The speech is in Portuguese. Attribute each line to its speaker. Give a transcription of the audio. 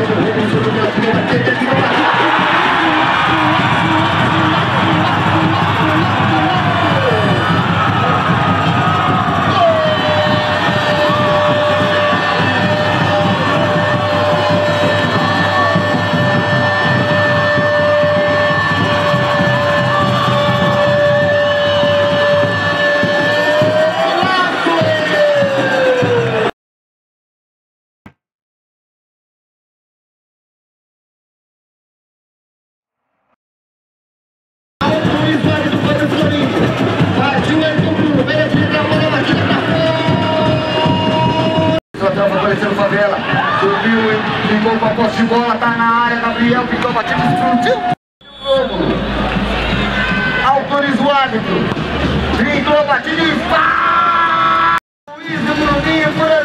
Speaker 1: I'm gonna get it, I'm gonna get it, I'm gonna get it. Subiu, hein? Ligou pra posse de bola, tá na área, Gabriel, pintou, batido, explodiu. Autoriza o árbitro. Pintou, batido e pá! Luiz e Bruninho por ali.